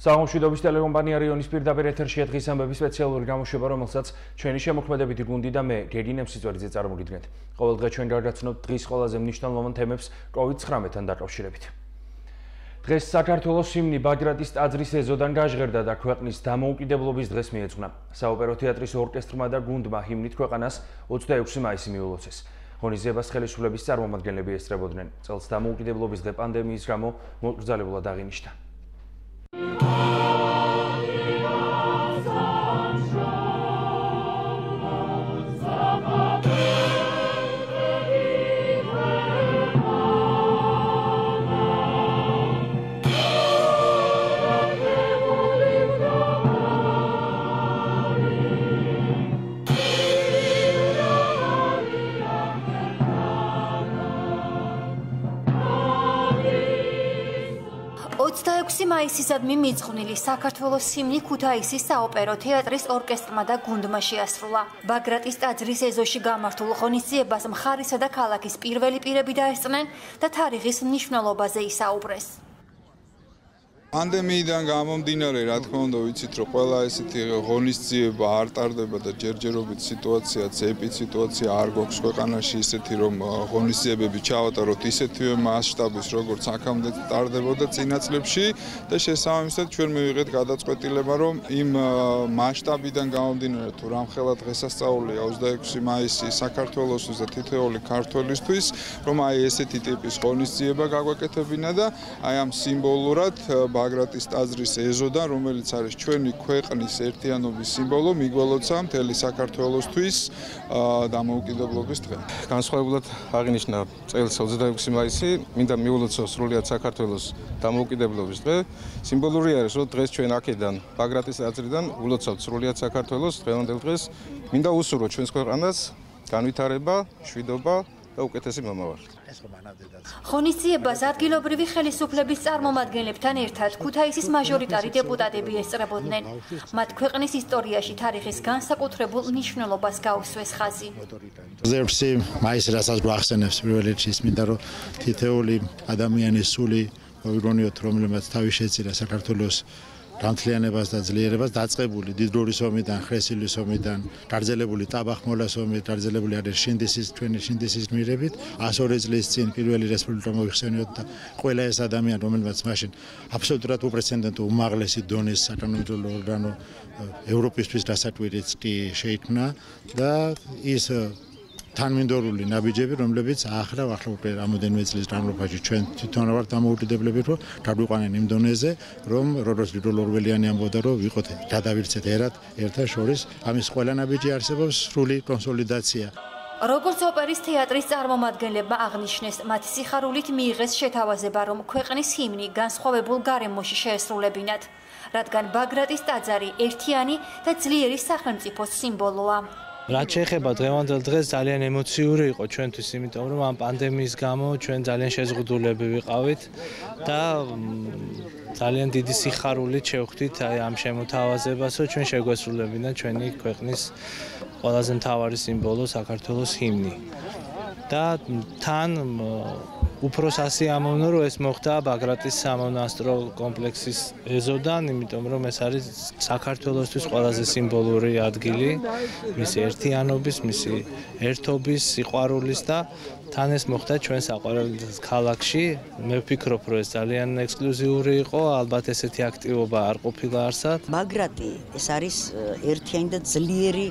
საღამოშვიდობის ტელეკომპანია რიონის პირდაპირ ეთერშია დღის ამბების სპეციალური გამოშვება, რომელსაც ჩვენი შემოქმედებითი გუნდი და მე, გეგი ნემსიწვერიძე წარმოგიდგენთ. ყოველდღე ჩვენ გადაგაცნობთ დღის ყველაზე მნიშვნელოვან თემებს COVID-19-თან დაკავშირებით. დღეს საქართველოს სიმნი ბაგრატის ტაძრის ეზოდან გაჟღერდა და ქვეყნის დამოუკიდებლობის დღეს მიეძღვნა. საოპერო თეატრის ორკესტრმა და გუნდმა ჰიმნით ქვეყანას 26 მაისი მიულოცეს. ღონისძიებას ხელისუფლების წარმომადგენლები ესწრებოდნენ. წელს დამოუკიდებლობის დღე პანდემიის გამო მოკრძალებულად აღინიშნა. 啊。მაისისადმი მიძღვნილი საქართველოს სიმნი ქუთაისის საოპერო თეატრის ორკესტრმა და გუნდმა შეასრულა. ბაგრატის ტაძრის ეზოში გამართულ ღონისძიებას მხარისა და ქალაქის პირველი პირები დაესწნენ და თარიღის მნიშვნელობაზე ისაუბრეს. პანდემიიდან გამომდინარე, რა თქმა უნდა, ვიცით, რომ ყველა ესეთი ღონისძიება არ ტარდება და ჯერჯერობით სიტუაციაც ეპიციტუაცია არ გვაქვს ქვეყანაში ისეთი, რომ ღონისძიებები ჩავატაროთ ისეთივე მასშტაბის, როგორც აქამდე ტარდებოდა წინა წლებში და შესაბამისად ჩვენ მივიღეთ გადაწყვეტილება, რომ იმ მასშტაბიდან გამომდინარე, თუ რამხელა დღესასწაულია 26 მაისი საქართველოსთვის და თითოეული ქართველისთვის, რომ აი ესეთი ტიპის ღონისძიება გაგვეკეთებინა და აი ამ სიმბოლურად ბაგრატის ტაძრის ეზოდან, რომელიც არის ჩვენი ქვეყნის ერთიანობის სიმბოლო, მიგველოცა მთელი საქართველოსთვის დამოუკიდებლობის დღე. განსხვავებულად აღინიშნა წელს 26 მაისი, მინდა მიულოცო სრულიად საქართველოს დამოუკიდებლობის დღე. სიმბოლური არის, რომ დღეს ჩვენ აქედან ბაგრატის ტაძრიდან ულოცავთ სრულიად საქართველოს დღევანდელ დღეს. მინდა უსურვო ჩვენს ქვეყანას განვითარება, შვიდობა და უკეთესი მომავალი. ხონისძიებას ადგილობრივი ხელისუფლების წარმომადგენლებთან ერთად ქუთაისის მაჟორიტარი დეპუტატები ესწრებოდნენ. მათ ქვეყნის ისტორიაში თარიღის განსაკუთრებულ მნიშვნელობას გაუსვეს ხაზი. ზერფსი მაის რასაც გვახსენებს პირველ რიგში ის მინდა რომ თითეული ადამიანის სული ვირონიოთ რომელმაც თავი შეწირა საქართველოს განთლიანებას და ძლიერებას დაწყებული დიდრორის ომიდან, ხრესილის ომიდან, დაძელებული ტაბახმოლას ომით, დაძელებული არის შინდისის ჩვენი შინდისის მირებით, 102 წლის წინ პირველი რესპუბლიკა მოიხსენიოთ და ყველა ეს ადამიანი, რომელმაც მაშინ აბსოლუტურად უპრეცედენტო უმაღლესი დონის საკანონმდებლო ორგანო ევროპისთვის დასაკვირიც კი შეიქმნა და ის თანმინდორული ნაბიჯები, რომლებიც ახლა ახლა უკვე რამოდენიმე წლის განმავლობაში ჩვენ თვითონ ვართ დამოუკიდებლები, რომ დაგვიყვანენ იმ დონეზე, რომ როგორც ლიდო ლორველიანი ამბობდა, რომ ვიყოთ გადავირცეთ ერად, ერთა შორის, ამის ყველა ნაბიჯი არსებობს სრული კონსოლიდაცია. როგორც ოპერის თეატრის წარმომადგენლებმა აღნიშნეს, მათ სიხარულით მიიღეს შეთავაზება, რომ ქვეყნის ჰიმნი განსხვავებულ გარემოში შეესრულებინათ, რადგან ბაგრატის ტაძარი ერთიანი და ძლიერი სახელმწიფოს სიმბოლოა. რაც შეეხება დღევანდელ დღეს ძალიან ემოციური იყო ჩვენთვის, იმიტომ რომ ამ პანდემიის გამო ჩვენ ძალიან შეზღუდულები ვიყავით და ძალიან დიდი სიხარულით შევხვდით აი ამ შემოთავაზებას, რომ ჩვენ შეგვესრულებინა ჩვენი ქვეყნის ყველაზე მთავარი სიმბოლო საქართველოს ჰიმნი. და თან უფრო სასიამოვნო რომ ეს მოხდა ბაგრატის სამონასტრო კომპლექსის ეზოდან, იმიტომ რომ ეს არის საქართველოსთვის ყველაზე სიმბოლური ადგილი, მისი ერთიანობის, მისი ერთობის, სიყვარულის და თან ეს მოხდა ჩვენ საყვარელ ქალაქში. მე ვფიქრობ, რომ ეს ძალიან ექსკლუზიური იყო, ალბათ ესეთი აქტივობა არ ყოფილა არსად. ბაგრატი ეს არის ერთიანი და ძლიერი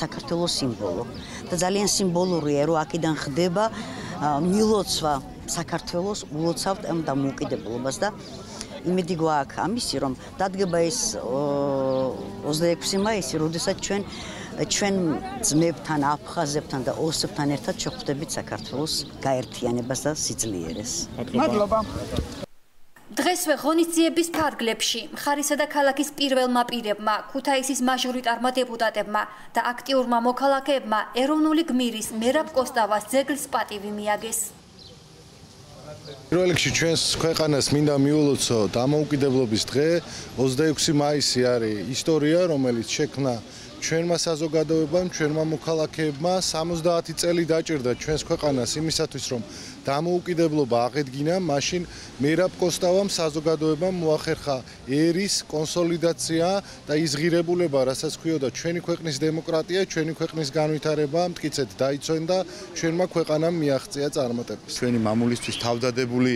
საქართველოს სიმბოლო და ძალიან სიმბოლურია, რომ აქედან ხდება მილოცვა საქართველოს ულოცავთ ამ დამოუკიდებლობას და იმედი გვაქვს ამისი რომ დადგება ეს 26 მაისი, როდესაც ჩვენ ჩვენ ძმებთან, აფხაზებთან და ოსებთან ერთად შეხვდებით საქართველოს გაერთიანებას და სიძლიერეს. მადლობა. დღესვე ღონისძიების ფარგლებში მხარისა და ქალაქის პირველმა პირებმა, ქუთაისის მაჟორიტარმა დეპუტატებმა და აქტიურმა მოქალაქეებმა ეროვნული გმირის მერაბ კოსტავას ძეგლს პატივი მიაგეს. პირველ რიგში ჩვენს ქვეყანას მინდა მიულოცო დამოუკიდებლობის დღე 26 მაისი არის ისტორია რომელიც შექმნა ჩვენმა საზოგადოებამ, ჩვენმა მოქალაქეებმა 70 წელი დაჭირდა ჩვენს ქვეყანას იმისათვის, რომ დამოუკიდებლობა აღედგინა, მაშინ მერაბ კოსტავამ საზოგადოებამ მოახერხა ერის კონსოლიდაცია და იზღირებულება, რასაც ხიოდა ჩვენი ქვეყნის დემოკრატია, ჩვენი ქვეყნის განვითარება მткиცეთ დაიცვენდა, ჩვენმა ქვეყანამ მიაღწია წარმატებას. ჩვენი მამულისთვის თავდადებული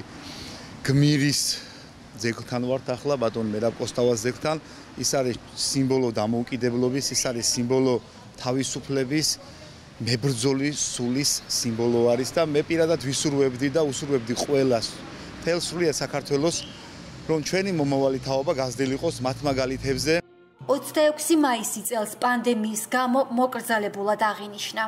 გმირის ძეგლთან ვართ ახლა, ბატონ მერაბ კოსტავას ძეგლთან. ის არის სიმბოლო დამოუკიდებლობის ის არის სიმბოლო თავისუფლების მებრძოლის სულის სიმბოლო არის და მე პირადად ვისურვებდი და უსურვებდი ყველას. თელს სრულიად საქართველოს რომ ჩვენი მომავალი თაობა გაზრდილიყოს მათ მაგალითებზე 26 მაისი წელს პანდემიის გამო მოკრძალებულად აღინიშნა.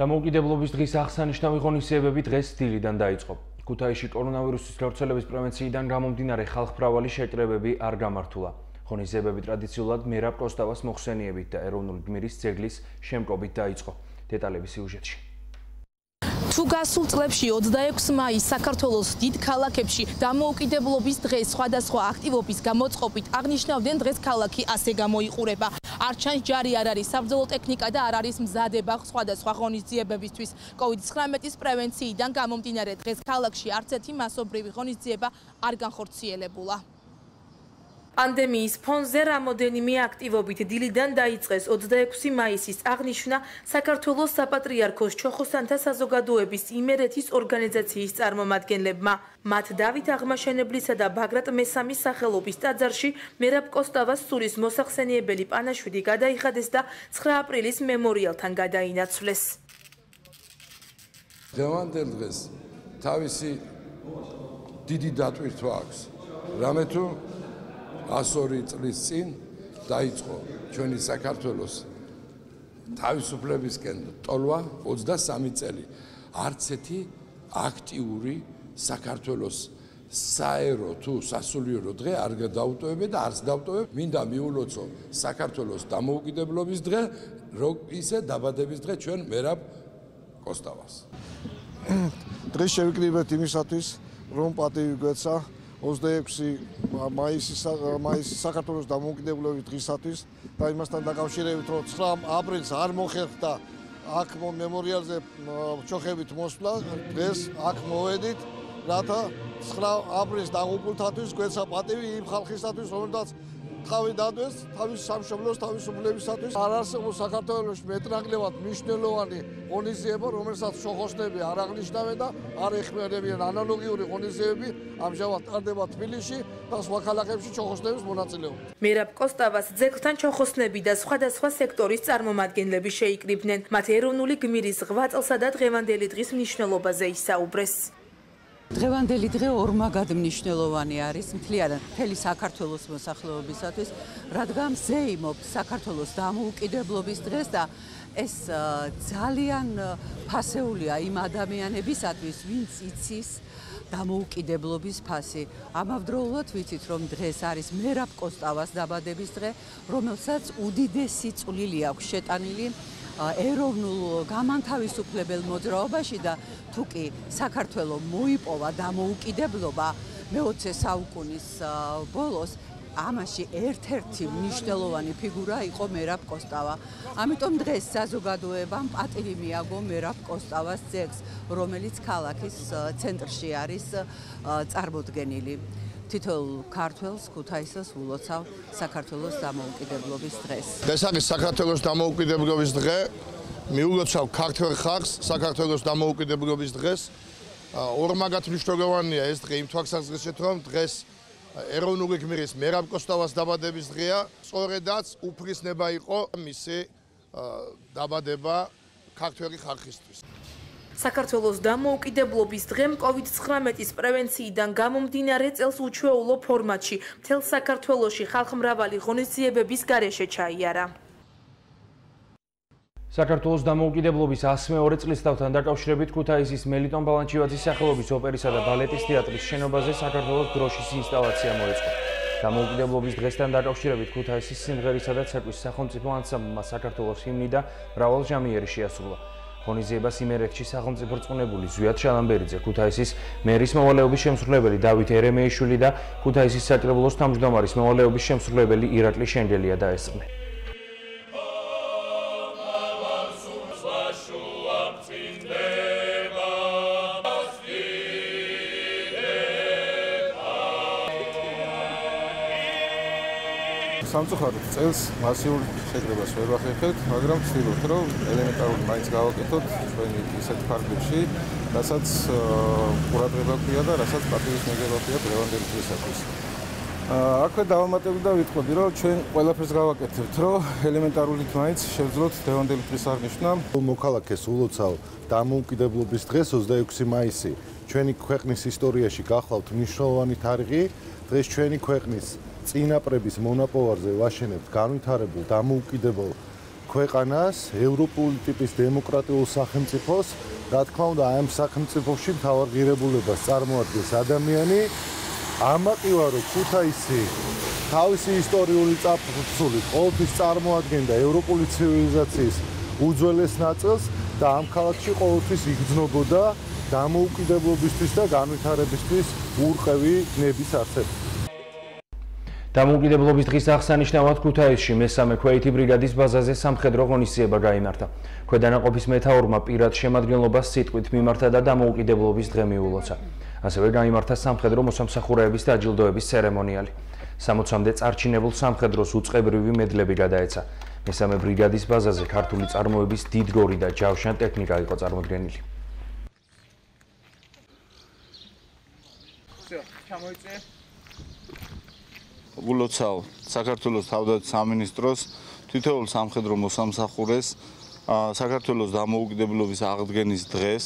დამოუკიდებლობის დღის აღსანიშნავი ღონისძიებები დღეს დილიდან დაიწყო ქუთაისში კორონავირუსის გავრცელების პრევენციიდან გამომდინარე ხალხმრავალი შეკრებები არ გამართულა. ღონისძიებები ტრადიციულად მერაბ კოსტავას მოხსენიებით და ეროვნული გმირის ძეგლის შემკობით დაიწყო. დეტალები სიუჟეტში. თუ გასულ წლებში 26 მაისს საქართველოს დიდ ქალაქებში დამოუკიდებლობის დღეს სხვადასხვა აქტივობის გამოწყობით აღნიშნავდნენ დღეს ქალაქი ასე გამოიყურება. არ ჩანს ჯარი არ არის საბრძოლო ტექნიკა და არ არის მზადება სხვადასხვა ღონისძიებებისთვის. COVID-19-ის პრევენციიდან გამომდინარე დღეს ქალაქში არც ერთი მასობრივი ღონისძიება არ განხორციელებულა. პანდემიის ფონზე რამოდენიმე აქტივობით დილიდან დაიწყეს 26 მაისის აღნიშვნა საქართველოს საპატრიარქოს ჩოხოსანთა საზოგადოების იმერეთის ორგანიზაციის წარმომადგენლებმა. მათ დავით აღმაშენებლისა და ბაგრატ მესამის სახელობის ტაძარში მერაბ კოსტავას სულის მოსახსენიებელი პანაშვიდი გადაიხადეს და 9 აპრილის მემორიალთან გადაინაცვლეს. დღევანდელ დღეს თავისი დიდი დატვირთვა აქვს. რამე თუ 102 წლის წინ დაიწყო ჩვენი საქართველოს თავისუფლებისკენ ტოლვა 23 წელი. არც ერთი აქტიური საქართველოს საერო თუ სასულიერო დღე არ გადაუტოვებ და არც დავტოვებ. მინდა მიულოცო საქართველოს დამოუკიდებლობის დღე, რო ისე დაბადების დღე ჩვენ მერაბ კოსტავას. დღეს შევიკრიბეთ იმისათვის, რომ პატივი გვეცა 26 მაისის მაისის საქართველოს დამოუკიდებლობის დღისათვის და იმასთან დაკავშირებით რომ 9 აპრილს არ მოხერხდა აქ მემორიალზე ჩოხებით მოსვლა დღეს აქ მოვედით რათა 9 აპრილს დაღუპულთათვის გვეცა პატივი იმ ხალხისათვის რომელთაც თავი დადვეს თავის სამშობლოს თავისუფლებისათვის არ არსებობს საქართველოს მეტრაგლებად მნიშვნელოვანი ღონისძიება რომელსაც შოხოსნები არ აღნიშნავენ და არ ეხმარებიან ანალოგიური ღონისძიებები ამჟამად ტარდება თბილისში და სხვა ქალაქებში შოხოსნების მონაწილეობით. მერაბ კოსტავას ძეგლთან შოხოსნები და სხვადასხვა სექტორის წარმომადგენლები შეიკრიბნენ. მათ ეროვნული გმირის ღვაწლსა და დღევანდელი დღის მნიშვნელობაზე ისაუბრეს დღევანდელი დღე ორმაგად მნიშვნელოვანი არის. მთლიანად მთელი საქართველოს მოსახლეობისათვის, რადგან ზეიმობ საქართველოს დამოუკიდებლობის დღეს და ეს ძალიან ფასეულია იმ ადამიანებისათვის, ვინც იცის დამოუკიდებლობის ფასი. ამავდროულად ვიცით, რომ დღეს არის მერაბ კოსტავას დაბადების დღე, რომელსაც უდიდესი წვლილი აქვს შეტანილი ეროვნულ გამანთავისუფლებელ მოძრაობაში და თუკი საქართველოს მოიპოვა დამოუკიდებლობა მე-20 საუკუნის ბოლოს ამაში ერთ-ერთი მნიშვნელოვანი ფიგურა იყო მერაბ კოსტავა. ამიტომ დღეს საზოგადოებამ პატივი მიაგო მერაბ კოსტავას ძეგლს, რომელიც ქალაქის ცენტრში არის წარმოდგენილი. თითოეულ ქართველს ქუთაისას ულოცავ საქართველოს დამოუკიდებლობის დღეს. ეს არის საქართველოს დამოუკიდებლობის დღე. მიულოცავ ქართველ ხალხს საქართველოს დამოუკიდებლობის დღეს. ორმაგად მნიშვნელოვანია ეს დღე იმ თვალსაზრისით, რომ დღეს ეროვნული გმირის მერაბ კოსტავას დაბადების დღეა. სწორედაც უფრისნება იყო მისი დაბადება ქართველი ხალხისთვის. საქართველოს დამოუკიდებლობის დღემ COVID-19-ის პრევენციიდან გამომდინარე წელს უჩვეულო ფორმატში მთელ საქართველოში ხალხმრავალი ღონისძიებების გარეშე ჩაიარა. საქართველოს დამოუკიდებლობის 102 წლისთავთან დაკავშირებით ქუთაისის მელიტონ ბალანჩივაძის სახელობის ოპერისა და ბალეტის თეატრის შენობაზე საქართველოს დროშის ინსტალაცია მოეწყო. დამოუკიდებლობის დღესთან დაკავშირებით ქუთაისის სიმღერისა და ცეკვის სახელმწიფო ანსამბლმა საქართველოს ჰიმნი და მრავალჟამიერი შეასრულა. ღონისძიებას იმერეთში სახელმწიფო რწმუნებული ზვიად შალამბერიძე, ქუთაისის მერის მოვალეობის შემსრულებელი დავით ერემეიშვილი და ქუთაისის საკრებულოს თავმჯდომარის მოვალეობის შემსრულებელი ირაკლი შენგელია დაესწრნენ. სამწუხაროდ წელს მასიურ შეკრებას ვერ ვახერხებთ, მაგრამ ვცდილობთ, რომ ელემენტარული მაინც გავაკეთოთ ჩვენი ისეთ ფარგლებში, რასაც ყურადღება ქვია და რასაც პატივის მიღება ქვია დღევანდელი დღისათვის. აქვე დავამატებდი და ვიტყოდი, რომ ჩვენ ყველაფერს გავაკეთებთ, რომ ელემენტარული მაინც შევძლოთ დღევანდელი დღის აღნიშვნა. მოქალაქეს ულოცავ დამოუკიდებლობის დღეს 26 მაისი. ჩვენი ქვეყნის ისტორიაში გახლავთ მნიშვნელოვანი თარიღი. დღეს ჩვენი ქვეყნის წინაპრების მონაპოვარზე ვაშენებთ განვითარებულ დამოუკიდებელ ქვეყანას, ევროპული ტიპის დემოკრატიულ სახელმწიფოს. რა თქმა უნდა, ამ სახელმწიფოში მთავარ ღირებულებას წარმოადგენს ადამიანი. ამაყივა რომ ქუთაისი თავისი ისტორიული წარსული ყოველთვის წარმოადგენდა ევროპული ცივილიზაციის უძველეს ნაწილს და ამ ქალაქში ყოველთვის იგრძნობოდა დამოუკიდებლობისთვის და განვითარებისთვის ურყევი ნების არსებობა. დამოუკიდებლობის დღის აღსანიშნავად ქუთაისში მესამე ქვეითი ბრიგადის ბაზაზე სამხედრო ღონისძიება გაიმართა. ქვედანაყოფის მეტაორმა პირად შემადგენლობას სიტყვით მიმართა და დამოუკიდებლობის დღე მიულოცა. ასევე გაიმართა სამხედრო მოსამსახურეების დაჯილდოების ცერემონიალი. 60-მდე წარჩინებულ სამხედროს უწყებრივი მედლები გადაეცა. მესამე ბრიგადის ბაზაზე ქართული წარმოების დიდგორი და ჯავშან ტექნიკა იყო წარმოდგენილი. ჩამოიწე ულოცავ საქართველოს თავდაცვის თითოეულ სამხედრო მოსამსახურეს საქართველოს დამოუკიდებლობის აღდგენის დღეს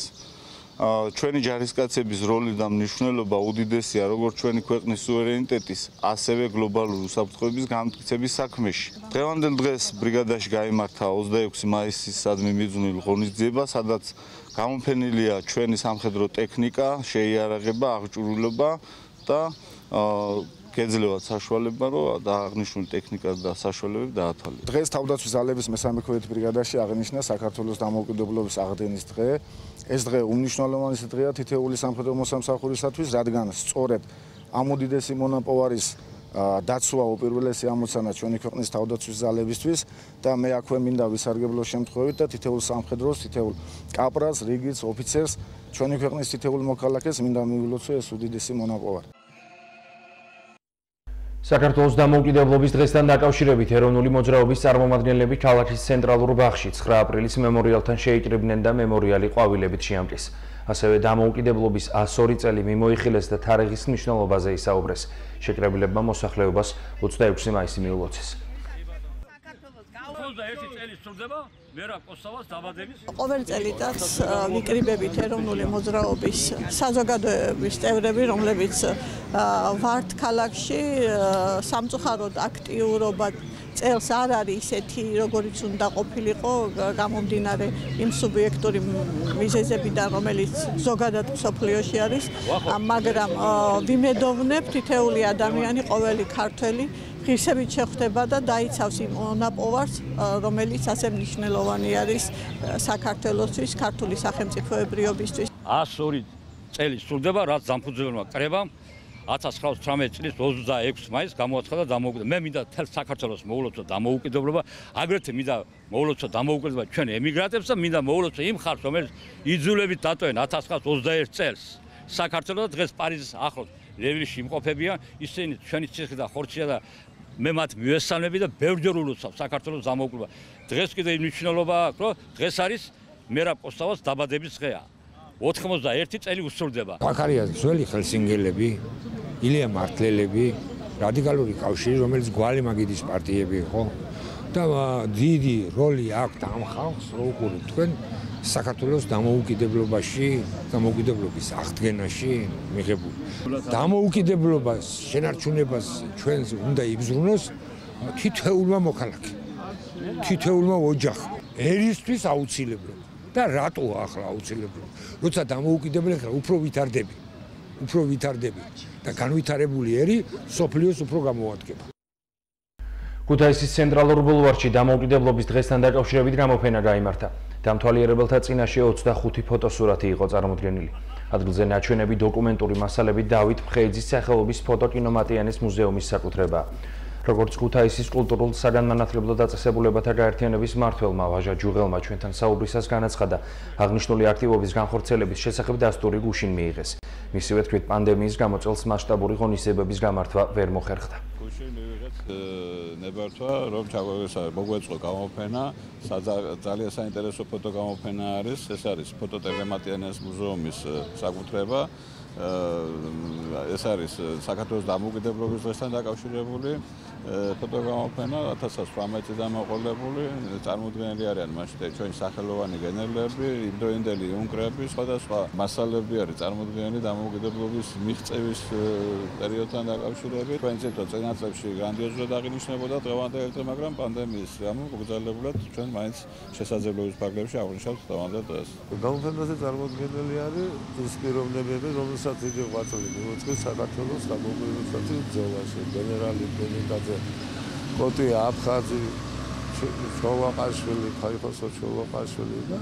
ჩვენი ჯარისკაცების როლი და მნიშვნელობა უდიდესია როგორც ჩვენი ქვეყნის სუვერენიტეტის, ასევე გლობალური უსაფრთხოების განმტკიცების საქმეში. დღევანდელ დღეს ბრიგადაში გამართა 26 მაისის სადმე მიძვნილ ღონისძიება, სადაც გამოფენილია ჩვენი სამხედრო ტექნიკა, შეიარაღება, აღჭურვილობა და გეძლევათ საშუალება, რომ და აღნიშნული ტექნიკა და საშუალებები დაათვალიეროს. დღეს თავდაცვის ძალების მესამე ქვეით ბრიგადაში აღნიშნა საქართველოს დამოუკიდებლობის აღდგენის დღე. ეს დღე უმნიშვნელოვანესი დღეა თითეული სამხედრო მოსამსახურისათვის, რადგან სწორედ ამ უდიდესი მონაპოვარის დაცვა უპირველესი ამოცანა ჩვენი ქვეყნის თავდაცვის ძალებისთვის და მე აქვე მინდა ვისარგებლო შემთხვევით და თითოეულ სამხედროს, თითოეულ კაპრას, რიგის ოფიცერს, ჩვენი ქვეყნის თითოეულ მოქალაქეს მინდა მივილოცო ეს უდიდესი მონაპოვარი. საქართველოს დამოუკიდებლობის დღესთან დაკავშირებით ეროვნული მოძრაობის წარმომადგენლები ქალაქის ცენტრალურ ბაღში 9 აპრილის მემორიალთან შეიკრიბნენ და მემორიალი ყვავილებით შეამკეს. ასევე დამოუკიდებლობის 102 წელი მიმოიხილეს და თარიღის მნიშვნელობაზე ისაუბრეს. შეკრებილებმა მოსახლეობას 26 მაისი მიულოცეს. 21 წელი სრულდება ვერა კოსოვას დაბადების ყოველ წელიწადს ვიკრიბებით ეროვნული მოძრაობის საზოგადოების წევრები რომლებიც ვართ ქალაქში სამწუხაროდ აქტიურობა წელს არ არის ისეთი როგორიც უნდა ყოფილიყო გამომდინარე იმ სუბიექტური მიზეზებიდან რომელიც ზოგადად სოფლიოში არის მაგრამ ვიმედოვნებ თითეული ადამიანი ყოველი ქართველი ღირსებით შეხვდება და დაიცავს იმ ნაპოვარს, რომელიც ასე მნიშვნელოვანი არის საქართველოსთვის, ქართული სახელმწიფოებრიობისთვის. 102 წელი სრულდება, რაც დამფუძნებელმა კრებამ 1918 წლის 26 მაისს გამოაცხადა დამოუკიდებლობა. მე მინდა თელ საქართველოს მოულოცო დამოუკიდებლობა, აგრეთვე მინდა მოულოცო დამოუკიდებლობა ჩვენ ემიგრანტებს და მინდა მოულოცო იმ ხალხს, რომელიც იძულებით დატოვენ 1921 წელს საქართველოს დღეს პარიზის ახლოს ლევილში იმყოფებიან, ისინი ჩვენი ციხე და ხორცია და მე მათ მივესალმები და ბევრჯერ ულოცავ საქართველოს დამოუკიდებლობა. დღეს კიდე მნიშვნელობა აქვს, რომ დღეს არის მერაბ კოსტავას დაბადების დღეა. 91 წელი უსრულდება. აქ არის ძველი ხელსინგელები, ილია მართლელები, რადიკალური კავშირი, რომელიც გვალი მაგიდის პარტიები იყო და დიდი როლი აქვს ამ ხალხს, რო უყურებ თქვენ საქართველოს დამოუკიდებლობაში, დამოუკიდებლობის აღდგენაში მიღებული. დამოუკიდებლობას შენარჩუნებას ჩვენს უნდა იბზრუნოს თითოეულმა მოქალაქე. თითოეულმა ოჯახმა. ერისთვის აუცილებლო და რატოა ახლა აუცილებლო? როცა დამოუკიდებელი ხარ, უფრო ვითარდები. უფრო ვითარდები და განვითარებული ერი სოფლიოს უფრო გამოადგება. ქუთაისის ცენტრალურ ბულვარში დამოუკიდებლობის დღესთან დაკავშირებით გამოფენა გამართა. დამთვალიერებელთა წინაშე 25 ფოტოსურათი იყო წარმოდგენილი. ადგილზე ნაჩვენები დოკუმენტური მასალები დავით მხეიძის სახელობის ფოტოკინომატიანის მუზეუმის საკუთრებაა. როგორც ქუთაისის კულტურულ საგანმანათლებლო დაწესებულებათა გაერთიანების მმართველმა ვაჟა ჯუღელმა ჩვენთან საუბრისას განაცხადა, აღნიშნული აქტივობის განხორციელების შესახებ დასტური გუშინ მიიღეს. მისივე თქმით, პანდემიის გამო წელს მასშტაბური ღონისძიებების გამართვა ვერ მოხერხდა. ნებართვა, რომ ჩაგვეცა მოგვეწყო გამოფენა, ძალიან საინტერესო ფოტო გამოფენა არის, ეს არის ფოტოტელემატიანის მუზეუმის საკუთრება. ეს არის საქართველოს დამოუკიდებლობის დღესთან დაკავშირებული ფოტოგრაფია 1818 წლიდან მოყოლებული წარმოდგენილი არიან მასშტაბი ჩვენი სახელოვანი გენერლები, ინდოინდელი უნგრები, სხვადასხვა მასალები არის წარმოდგენილი დამოუკიდებლობის მიღწევის პერიოდთან დაკავშირებით. ჩვენ ცოტა წინაწლებში გრანდიოზულად აღინიშნებოდა დღევანდელ დღეს, მაგრამ პანდემიის გამო მოგზაურებულად ჩვენ მაინც შესაძლებლობის ფარგლებში აღნიშნავთ დღევანდელ დღეს. გამოფენაზე წარმოდგენილი არის ის პიროვნებები, რომელსაც იგი ყვაწვი მიუძღვის საქართველოს დამოუკიდებლობისათვის ბრძოლაში, გენერალი პენიკაძე კოტი აფხაზი ჩოლოყაშვილი ფაიხოსო ჩოლოყაშვილი და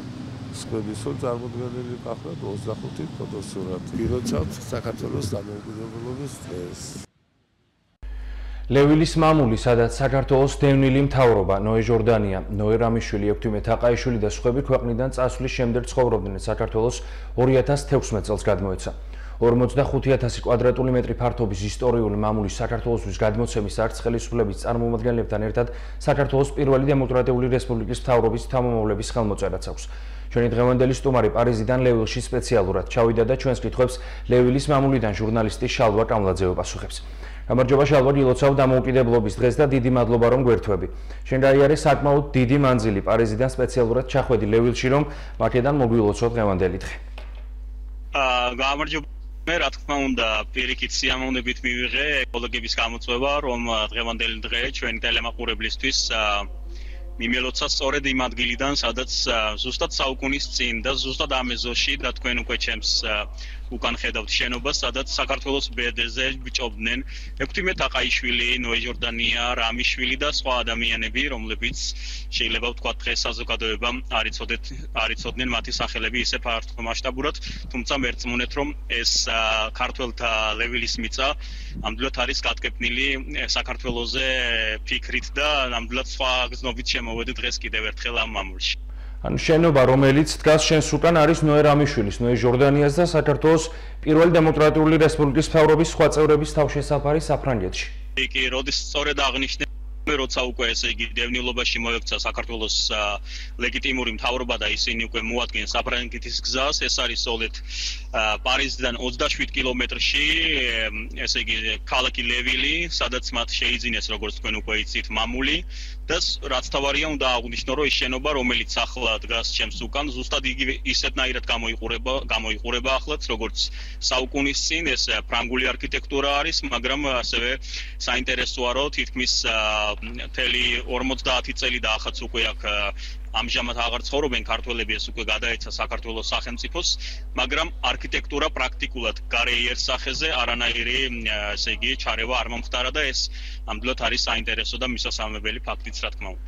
სხვებისო წარმოდგენილი გახლავთ 25 ფოტოსურათი. როცავთ საქართველოს დამოუკიდებლობის დღეს. ლევილის მამული, სადაც საქართველოს დევნილი მთავრობა, ნოე ჟორდანია, ნოე რამიშვილი, ექვთიმე თაყაიშვილი და სხვები ქვეყნიდან წასვლის შემდეგ ცხოვრობდნენ. საქართველოს 2016 წელს გადმოეცა. 45000 კვადრატული მეტრი ფართობის ისტორიული მამულის საქართველოსთვის გადმოცემის არც ხელისუფლების წარმომადგენლებთან ერთად საქართველოს პირველი დემოკრატიული რესპუბლიკის მთავრობის თამამოვლების ხელმოწერაც აქვს. ჩვენი დღევანდელი სტუმარი პარიზიდან ლევილში სპეციალურად ჩავიდა და ჩვენს კითხვებს ლევილის მამულიდან ჟურნალისტი შალვა კამლაძე პასუხებს. გამარჯობა შალვა, გილოცავ დამოუკიდებლობის დღეს და დიდი მადლობა რომ გვერთვები. შენ გაიარე საკმაოდ დიდი მანძილი პარიზიდან სპეციალურად ჩახვედი ლევილში რომ მაქედან მოგვილოცო დღევანდელი დღე. აა გამარჯობა მე რა თქმა უნდა პირიქით სიამოვნებით მივიღე ეკოლოგების გამოწვევა რომ დღევანდელი დღე ჩვენი ტელემაყურებლისთვის მიმელოცა სწორედ იმ ადგილიდან სადაც ზუსტად საუკუნის წინ და ზუსტად ამ ეზოში და თქვენ უკვე ჩემს უკან ხედავთ შენობას, სადაც საქართველოს ბედეზე ბჭობდნენ ექვთიმე თაყაიშვილი, ნოე ჟორდანია, რამიშვილი და სხვა ადამიანები, რომლებიც შეიძლება ვთქვათ დღეს საზოგადოებამ არიწოდეთ, არიწოდნენ მათი სახელები ისე ფართო მასშტაბურად, თუმცა მერწმუნეთ, რომ ეს ქართველთა ლევილის მიწა ამდლად არის გატკეპნილი საქართველოსზე ფიქრით და ამდლად სხვა გზნობით შემოვედი დღეს კიდევ ერთხელ ამ მამულში. ანუ შენობა რომელიც დგას შენს უკან არის ნოე რამიშვილის ნოე ჟორდანიას და საქართველოს პირველი დემოკრატიული რესპუბლიკის მთავრობის სხვა წევრების თავშესაფარი საფრანგეთში. კი როდის სწორედ აღნიშნე მე როცა უკვე ესე იგი დევნილობაში მოექცა საქართველოს ლეგიტიმური მთავრობა და ისინი უკვე მოადგენენ საფრანგეთის გზას, ეს არის სოლეთ პარიზიდან 27 კილომეტრში, ესე იგი ქალაქი ლევილი, სადაც მათ შეიძინეს როგორც თქვენ უკვე იცით მამული და რაც თავარია უნდა აღნიშნო რომ ის შენობა რომელიც ახლა დგას ჩემს უკან ზუსტად იგივე ისეთნაირად გამოიყურება გამოიყურება ახლაც როგორც საუკუნის წინ ეს ფრანგული არქიტექტურა არის მაგრამ ასევე საინტერესოა რომ თითქმის მთელი 50 წელი და ახაც უკვე აქ ამჟამად აღარ ცხოვრობენ ქართველები ეს უკვე გადაეცა საქართველოს სახელმწიფოს მაგრამ არქიტექტურა პრაქტიკულად გარეიერ სახეზე არანაირი ესე იგი ჩარევა არ მომხდარა და ეს ამდლოდ არის საინტერესო და მისასალმებელი ფაქტიც რა თქმა უნდა.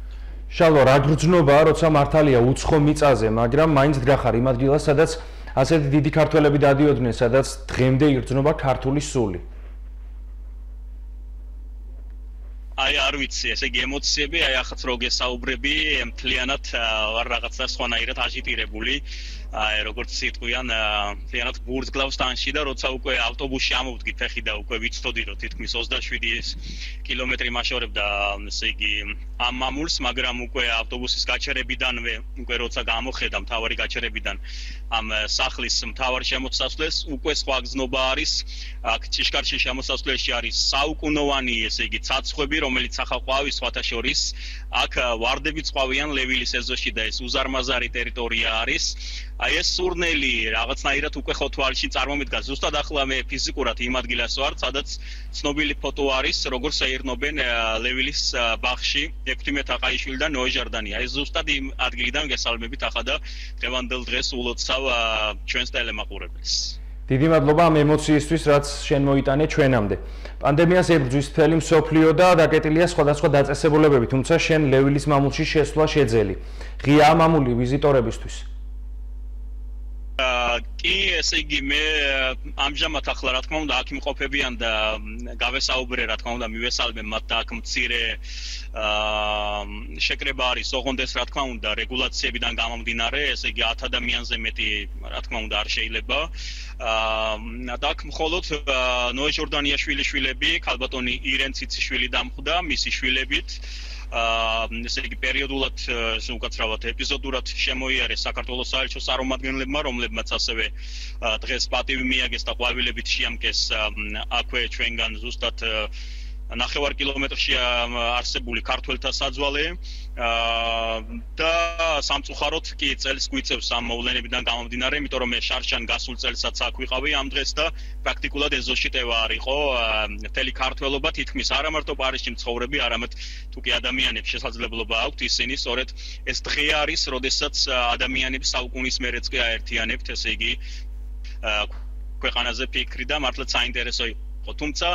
შალო რა გრძნობაა როცა მართალია უცხო მიწაზე მაგრამ მაინც დგახარ იმ ადგილას სადაც ასეთი დიდი ქართველები დადიოდნენ სადაც დღემდე იგრძნობა ქართული სული აი არ ვიცი, ესე იგი ემოციები, აი ახაც რო გესაუბრები, მთლიანად ვარ რაღაცა სხვანაირად აჟიტირებული. აი როგორც სიტყვიან, მთლიანად ბურძგლავს თანში და როცა უკვე ავტობუსში ამოვდგი ფეხი და უკვე ვიცოდი რომ თითქმის 27 კილომეტრი მაშორებდა, ესე იგი ამ მამულს, მაგრამ უკვე ავტობუსის გაჩერებიდანვე, უკვე როცა გამოხედა მთავარი გაჩერებიდან ამ სახლის მთავარ შემოსასვლელს, უკვე სხვა გზნობა არის. აქ ჭიშკარში შემოსასვლელში არის საუკუნოვანი, ესე იგი ცაცხვები, რომელიც ახალ ყვავის სხვათა შორის აქ ვარდები წვავიან ლევილის ეზოში და ეს უზარმაზარი ტერიტორია არის. აი ეს სურნელი რაღაცნაირად უკვე ხოთვალში წარმომიდგა. ზუსტად ახლა მე ფიზიკურად იმ ადგილას ვარ, სადაც ცნობილი ფოტო არის, როგორ შეერნობენ ლევილის ბაღში ექვთიმე თაყაიშვილი და ნოე ჟარდანი. აი ზუსტად იმ ადგილიდან გესალმებით ახლა და დღევანდელ დღეს ულოცავ ჩვენს ტელემაყურებელს. დიდი მადლობა ამ ემოციისთვის, რაც შენ მოიტანე ჩვენამდე. პანდემიას ებრძვის თელი მსოფლიო და დაკეტილია სხვადასხვა დაწესებულებები, თუმცა შენ ლევილის მამულში შესვლა შეძელი. ღია მამული ვიზიტორებისთვის. კი, ესე იგი მე ამჟამად ახლა რა თქმა უნდა აქ იმყოფებიან და გავესაუბრე რა თქმა უნდა მივესალმე მათ და აქ მცირე აა შეკრება არის ოღონდეს რა თქმა უნდა რეგულაციებიდან გამომდინარე, ესე იგი 10 ადამიანზე მეტი რა თქმა უნდა არ შეიძლება. აა და აქ მხოლოდ ნოე ჯორდანიაშვილი შვილები, ქალბატონი ირენ ციციშვილი დამხვდა მისი შვილებით. აა ესე იგი პერიოდულად უკაცრავად ეპიზოდურად შემოიარეს საქართველოს საერთო წარმომადგენლებმა, რომლებმაც ასევე დღეს პატივი მიაგეს და ყვავილებით შეამკეს აქვე ჩვენგან ზუსტად ნახევარ კილომეტრში არსებული ქართველთა საძვალე. და სამწუხაროდ კი წელს გვიწევს ამ მოვლენებიდან გამომდინარე, იმიტომ რომ მე შარშან გასულ წელსაც აქ ვიყავი ამ დღეს და პრაქტიკულად ეზოში ტევა არისო, მთელი ქართველობა თითქმის არა მარტო პარიზში მცხოვრები, არამედ თუ კი ადამიანებს შესაძლებლობა აქვთ ისინი სწორედ ეს დღე არის, როდესაც ადამიანებს საუკუნის მერეც კი აერთიანებთ, ესე იგი ქვეყანაზე ფიქრი და მართლაც საინტერესო იყო იყო. თუმცა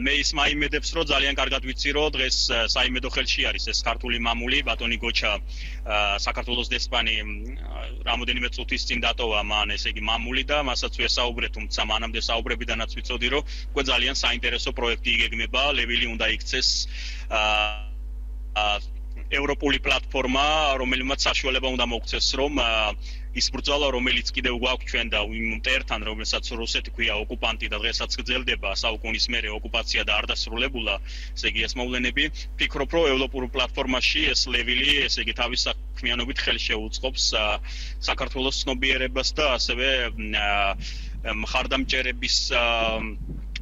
მე ის მაიმედებს, რომ ძალიან კარგად ვიცი, რომ დღეს საიმედო ხელში არის ეს ქართული მამული, ბატონი გოჩა საქართველოს დესპანი რამოდენიმე წუთის წინ დატოვა მან ესე იგი მამული და მასაც ვესაუბრე, თუმცა მანამდე საუბრებიდანაც ვიცოდი, რომ უკვე ძალიან საინტერესო პროექტი იგეგმება, ლევილი უნდა იქცეს აა ევროპული პლატფორმა, რომელმაც საშუალება უნდა მოგვცეს, რომ ის ბრძოლა რომელიც კიდევ გვაქვს ჩვენ და იმ მტერთან რომელსაც რუსეთი ქვია ოკუპანტი და დღესაც გრძელდება საუკუნის მერე ოკუპაცია და არ დასრულებულა ესე იგი ეს მოვლენები ფიქრობ რომ ევროპულ პლატფორმაში ეს ლევილი ესე იგი თავის საქმიანობით ხელი შეუწყობს საქართველოს ცნობიერებას და ასევე მხარდამჭერების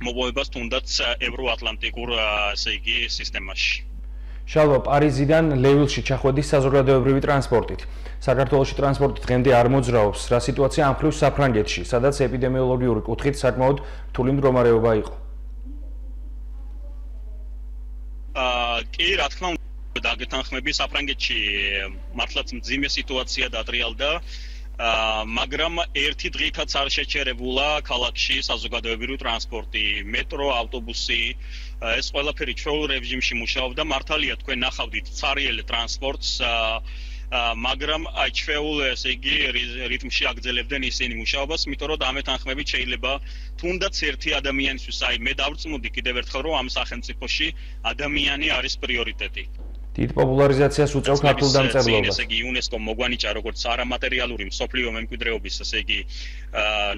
მოპოვებას თუნდაც ევროატლანტიკურ ესე იგი სისტემაში შალვა პარიზიდან ლევილში ჩახვედის საზოგადოებრივი ტრანსპორტით. საქართველოს ტრანსპორტი დღემდე არ მოძრაობს. რა სიტუაცია ამ ხრივ საფრანგეთში, სადაც ეპიდემიოლოგიური კუთხით საკმაოდ რთული მდგომარეობა იყო? აა, კი, რა თქმა უნდა, დაგეთანხმები საფრანგეთში მართლაც მძიმე სიტუაცია დატრიალდა. აა, მაგრამ ერთი დღითაც არ შეჩერებულა ქალაქში საზოგადოებრივი ტრანსპორტი, მეტრო, ავტობუსი. ეს ყველაფერი ჩვეულ რეჟიმში მუშაობდა მართალია თქვენ ნახავდით цаრიელ ტრანსპორტს მაგრამ აი ჩვეულ ესე იგი რიტმში აგძელებდნენ ისინი მუშაობას, იმიტომ რომ ამეთანხმებით შეიძლება თუნდაც ერთი ადამიანისთვის აი მე დავწმუნდი კიდევ ერთხელ რომ ამ სახელმწიფოში ადამიანი არის პრიორიტეტი. დიდ პოპულარიზაციას უწევს ქართულ დამწერლობას. ესე იგი UNESCO მოგვანიჭა როგორც არამატერიალური მსოფლიო მემკვიდრეობის ესე იგი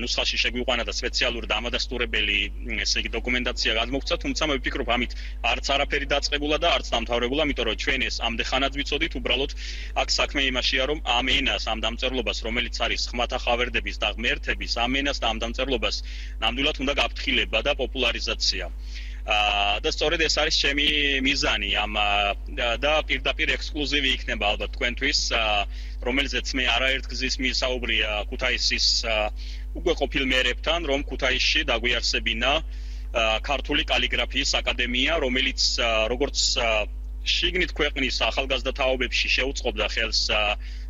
ნუსხაში შეგვიყვანა და სპეციალური დამადასტურებელი ესე იგი დოკუმენტაცია გადმოგცა, თუმცა მე ვფიქრობ ამით არც არაფერი დაწყებულა და არც დამთავრებულა, იმიტომ რომ ჩვენ ეს ამდე ხანად ვიცოდით, უბრალოდ აქ საქმე იმაშია, რომ ამ ენას, ამ დამწერლობას, რომელიც არის ხმათა ხავერდების და ღმერთების ამ ენას და ამ დამწერლობას ნამდვილად უნდა გაფრთხილება და პოპულარიზაცია. და სწორედ ეს არის ჩემი მიზანი ამ და პირდაპირ ექსკლუზივი იქნება ალბათ თქვენთვის რომელზეც მე არაერთ გზის მისაუბრია ქუთაისის უკვე ყოფილ მერებთან რომ ქუთაისში დაგვიარსებინა ქართული კალიგრაფიის აკადემია რომელიც როგორც შიგნით ქვეყნის ახალგაზრდა თაობებში შეუწყობდა ხელს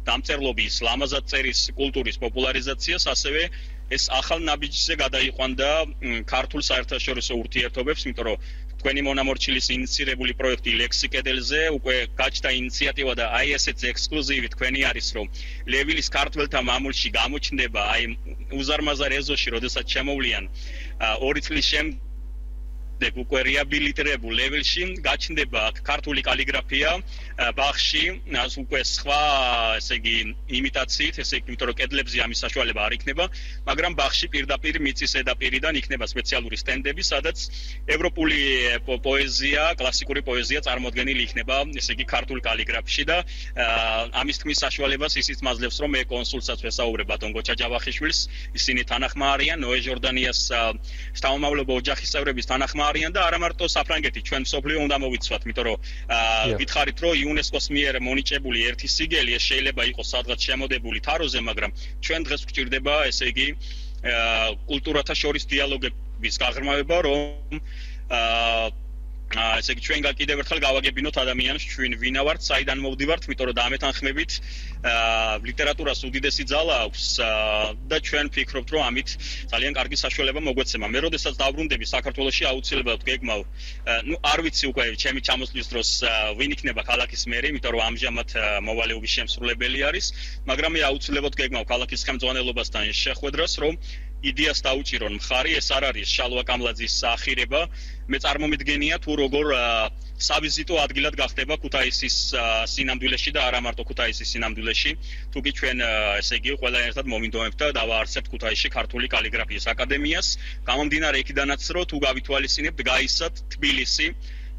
დამწერლობის, ლამაზად წერის კულტურის პოპულარიზაციას, ასევე ეს ახალ ნაბიჯზე გადაიყვანდა ქართულ საერთაშორისო ურთიერთობებს, იმიტომ რომ თქვენი მონამორჩილის ინიცირებული პროექტი ლექსიკედელზე უკვე გაჩნდა ინიციატივა და აი ესეც ექსკლუზივი თქვენი არის, რომ ლევილის ქართველთა მამულში გამოჩნდება აი უზარმაზარ ეზოში, როდესაც შემოვლიან ორი წლის შემდეგ დებ უკვე რეაბილიტირებულ ლეველში გაჩნდება ქართული კალიგრაფია ბახში ას უკვე სხვა ესე იგი იმიტაციით ესე იგი იმიტომ რომ კედლებზე ამის საშუალება არ იქნება მაგრამ ბახში პირდაპირ მიწის ზედაპირიდან იქნება სპეციალური სტენდები სადაც ევროპული პოეზია კლასიკური პოეზია წარმოქმნილი იქნება ესე იგი ქართულ კალიგრაფში და ამის თქმის საშუალებას ისიც მაძლევს რომ მე კონსულსაც ვესაუბრებ ბატონ გოჩა ჯავახიშვილს ისინი თანახმა არიან ნოე ჯორდანიას სტამომავლობა ოჯახის წევრების თანახმა არიან და არა მარტო საფრანგეთი. ჩვენ სოფლიო უნდა მოვიცვათ, იმიტომ რომ გითხარით რომ იუნესკოს მიერ მონიჭებული ერთი სიგელი ეს შეიძლება იყოს სადღაც შემოდებული თაროზე, მაგრამ ჩვენ დღეს გვჭირდება ესე იგი კულტურათა შორის დიალოგების გაღრმავება, რომ აა ესე იგი ჩვენ კიდევ ერთხელ გავაგებინოთ ადამიანს ჩვენ ვინა ვართ, საიდან მოვდივართ, იმიტომ რომ დამეთანხმებით აა ლიტერატურას უდიდესი ძალა აქვს და ჩვენ ფიქრობთ რომ ამით ძალიან კარგი საშუალება მოგვეცემა. მე როდესაც დავბრუნდები საქართველოში აუცილებლად გეგმავ ნუ არ ვიცი უკვე ჩემი ჩამოსვლის დროს ვინ იქნება ქალაქის მერი, იმიტომ რომ ამჟამად მოვალეობის შემსრულებელი არის, მაგრამ მე აუცილებლად გეგმავ ქალაქის ხელმძღვანელობასთან შეხვედრას, რომ იდეას დაუჭირონ მხარი, ეს არ არის შალვა კამლაძის ახირება. მე წარმომიდგენია თუ როგორ სავიზიტო ადგილად გახდება ქუთაისის სინამდვილეში და არა მარტო ქუთაისის სინამდვილეში. თუ კი ჩვენ ესე იგი ყველა ერთად მომინდომებთ და დავაარსებთ ქუთაისში ქართული კალიგრაფიის აკადემიას, გამომდინარე იქიდანაც რომ თუ გავითვალისწინებთ გაისად თბილისი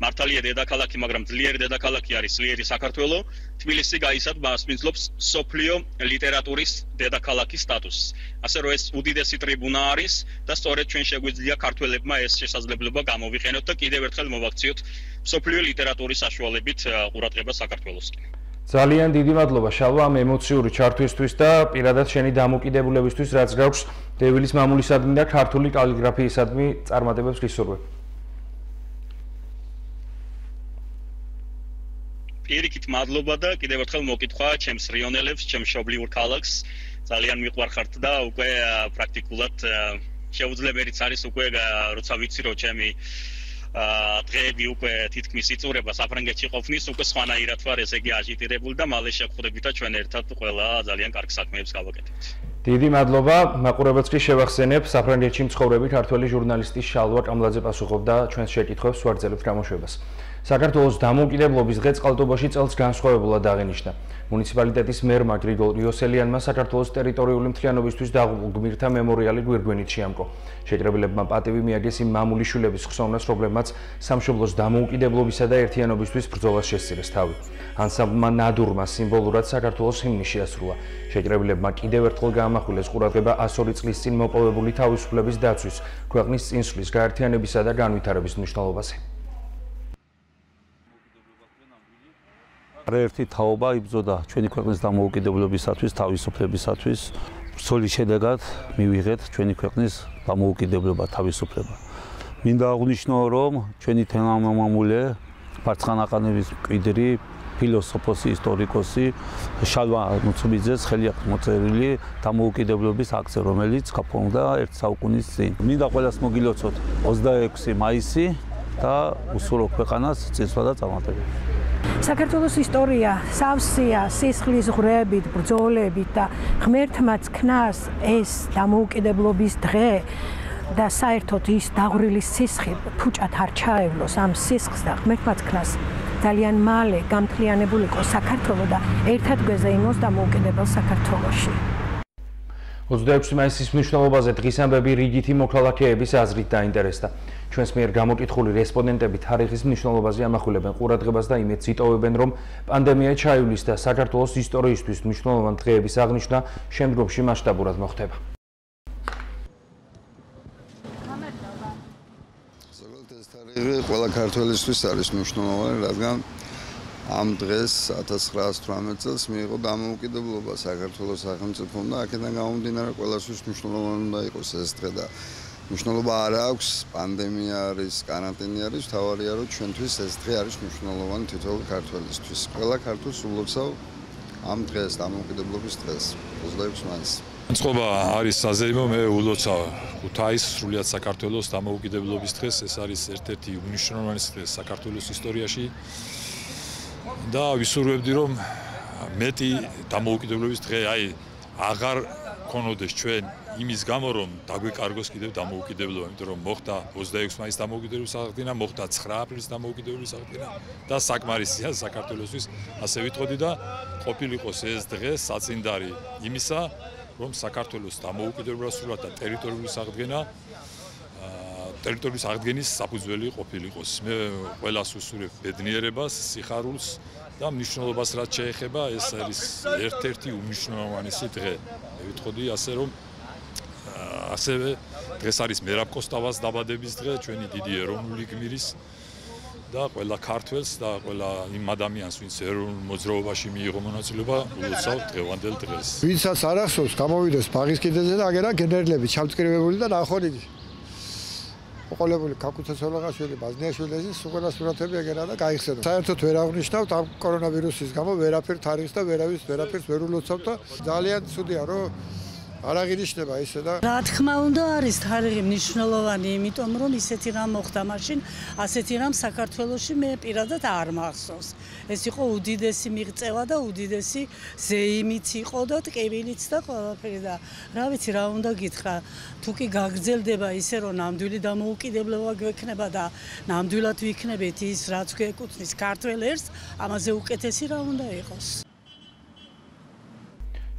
მართალია დედაქალაქი, მაგრამ ძლიერი დედაქალაქი არის ძლიერი საქართველოს. თბილისი გაისად მასმინძლობს სოფლიო ლიტერატურის დედაქალაქის სტატუსს. ასე რომ ეს უდიდესი ტრიბუნა არის და სწორედ ჩვენ შეგვიძლია ქართველებმა ეს შესაძლებლობა გამოვიყენოთ და კიდევ ერთხელ მოვაქციოთ სოფლიო ლიტერატურის საშუალებით ყურადღება საქართველოსკენ. ძალიან დიდი მადლობა შალვა ამ ემოციური ჩართვისთვის და პირადად შენი დამოკიდებულებისთვის რაც გაქვს დევილის მამულისადმი და ქართული კალიგრაფიისადმი წარმატებებს გისურვებ. პირიქით მადლობა და კიდევ ერთხელ მოკითხვა ჩემს რიონელებს, ჩემს შობლიურ ქალაქს. ძალიან მიყვარხართ და უკვე პრაქტიკულად შეუძლებელიც არის უკვე როცა ვიცი რომ ჩემი აა დღეები უკვე თითქმის იწურება საფრანგეთში ყოფნის უკვე სხვანაირად ვარ ესე იგი აჟიტირებული და მალე შეგხვდებით და ჩვენ ერთად ყველა ძალიან კარგ საქმეებს გავაკეთებთ. დიდი მადლობა. მაყურებელს კი შევახსენებ საფრანგეთში მცხოვრები ქართველი ჟურნალისტი შალვა კამლაძე პასუხობდა ჩვენს შეკითხვებს ვარძელებს გამოშვებას. საქართველოს დამოუკიდებლობის დღე წყალტუბოში წელს განსხვავებულად აღინიშნა. მუნიციპალიტეტის მერმა გრიგოლ რიოსელიანმა საქართველოს ტერიტორიული მთლიანობისთვის დაღუპულ გმირთა მემორიალი გვირგვინით შეამკო. შეჭრებილებმა პატივი მიაგეს იმ მამულიშვილების ხსოვნას, რომლებმაც სამშობლოს დამოუკიდებლობისა და ერთიანობისთვის ბრძოლას შესწირეს თავი. ანსამბლმა ნადურმა სიმბოლურად საქართველოს ჰიმნი შეასრულა. შეჭრებილებმა კიდევ ერთხელ გაამახვილეს ყურადღება 102 წლის წინ მოპოვებული თავისუფლების დაცვის, ქვეყნის წინსვლის, გაერთიანებისა და განვითარების მნიშვნელობაზე. არაერთი თაობა იბრძოდა ჩვენი ქვეყნის დამოუკიდებლობისათვის, თავისუფლებისათვის. ბრძოლის შედეგად მივიღეთ ჩვენი ქვეყნის დამოუკიდებლობა, თავისუფლება. მინდა აღვნიშნო, რომ ჩვენი თანამამამულე ფარცხანაყანების მკვიდრი ფილოსოფოსი, ისტორიკოსი შალვა მუცუბიძეს ხელი აქვს მოწერილი დამოუკიდებლობის აქცე, რომელიც გაფორმდა ერთ საუკუნის წინ. მინდა ყველას მოგილოცოთ 26 მაისი და უსურო ქვეყანას წინსვლა და წარმატება. საქართველოს ისტორია სავსეა სისხლის ღრებით, ბრძოლებით და ღმერთმაც ქნას ეს დამოუკიდებლობის დღე და საერთოდ ის დაღვრილი სისხლი ფუჭად არ ჩაევლოს. ამ სისხლს და ღმერთმაც ქნას ძალიან მალე გამთლიანებულიყო საქართველოს და ერთად გვეზეიმოს დამოუკიდებელ საქართველოში 26 მაისის მნიშვნელობაზე დღის ამბები რიგითი მოქალაქეების აზრით დაინტერესდა. ჩვენს მიერ გამოკითხული რესპონდენტები თარიღის მნიშვნელობაზე ამახვილებენ ყურადღებას და იმედს იტოვებენ, რომ პანდემია ჩაივლის და საქართველოს ისტორიისთვის მნიშვნელოვანი დღეების აღნიშვნა შემდგომში მასშტაბურად მოხდება. ყველა ქართველისთვის არის მნიშვნელოვანი, რადგან ამ დღეს 1918 წელს მიიღო დამოუკიდებლობა საქართველოს სახელმწიფომ და აქედან გამომდინარე ყველასთვის მნიშვნელოვანი უნდა იყოს ეს დღე და მნიშვნელობა არ აქვს, პანდემია არის, каранტინი არის, თავარია რომ ჩვენთვის ეს დღე არის მნიშვნელოვანი თითოეულ ქართველისთვის. ყველა ქართველს ულოცავ ამ დღეს, დამოუკიდებლობის დღეს, 26 მაისს. წყობა არის საზეიმო, მე ულოცავ ქუთაის, სრულიად საქართველოს დამოუკიდებლობის დღეს, ეს არის ერთ-ერთი უნიშნელოვანი დღე საქართველოს ისტორიაში. და ვისურვებდი რომ მეტი დამოუკიდებლობის დღე აი აღარ ქონოდეს ჩვენ იმის გამო რომ დაგვეკარგოს კიდევ დამოუკიდებლობა, იმიტომ რომ მოხდა 26 მაისის დამოუკიდებლობის აღდგენა, მოხდა 9 აპრილის დამოუკიდებლობის აღდგენა და საკმარისია საქართველოსთვის, ასე ვიტყოდი და ყოფილიყოს ეს დღე საწინდარი იმისა, რომ საქართველოს დამოუკიდებლობა სრულად და ტერიტორიული აღდგენა ტერიტორიის აღდგენის საფუძველი ყოფილიყოს. მე ყველას უსურვებ ბედნიერებას, სიხარულს და მნიშვნელობას რაც შეეხება, ეს არის ერთ-ერთი უმნიშვნელოვანესი დღე. მე ვიტყოდი ასე რომ ასევე დღეს არის მერაბ კოსტავას დაბადების დღე, ჩვენი დიდი ეროვნული გმირის და ყველა ქართველს და ყველა იმ ადამიანს, ვინც ეროვნულ მოძრაობაში მიიღო მონაწილეობა, ულოცავ დღევანდელ დღეს. ვინცაც არ ახსოვს, გამოვიდეს ბაღის კიდეზე და აგერა გენერლები ჩამწკრივებული და ნახონ იგი. მოყოლებული ქაკუცა სოლაღაშვილი, ბაზნიაშვილი ეს უკვე სურათები ეგერა და გაიხსენო. საერთოდ ვერ აღნიშნავთ ამ კორონავირუსის გამო ვერაფერ თარიღს და ვერავის ვერაფერს ვერ ულოცავთ და ძალიან ცუდია რომ არ აღინიშნება ისე და რა თქმა უნდა არის თარიღი მნიშვნელოვანი იმიტომ რომ ისეთი რამ მოხდა მაშინ ასეთი რამ საქართველოსში მე პირადად არ მახსოვს. ეს იყო უდიდესი მიღწევა და უდიდესი ზეიმიც იყო და ტკივილიც და ყველაფერი და რა ვიცი რა უნდა გითხრა. თუ კი გაგრძელდება ისე რომ ნამდვილი დამოუკიდებლობა გვექნება და ნამდვილად ვიქნებით ის რაც გვეკუთვნის ქართველებს ამაზე უკეთესი რა უნდა იყოს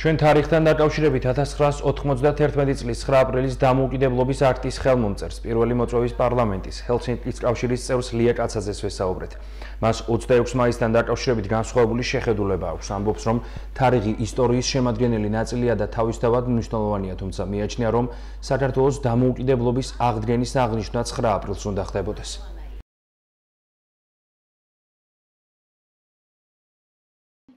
ჩვენ თარიღთან დაკავშირებით 1991 წლის 9 აპრილის დამოუკიდებლობის აქტის ხელმომწერს პირველი მოწვევის პარლამენტის ჰელსინკის კავშირის წევრს ლია კაცაძეს ვესაუბრეთ. მას 26 მაისთან დაკავშირებით განსხვავებული შეხედულება აქვს. ამბობს, რომ თარიღი ისტორიის შემადგენელი ნაწილია და თავისთავად მნიშვნელოვანია, თუმცა მიაჩნია, რომ საქართველოს დამოუკიდებლობის აღდგენის აღნიშვნა 9 აპრილს უნდა ხდებოდეს.